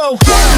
go.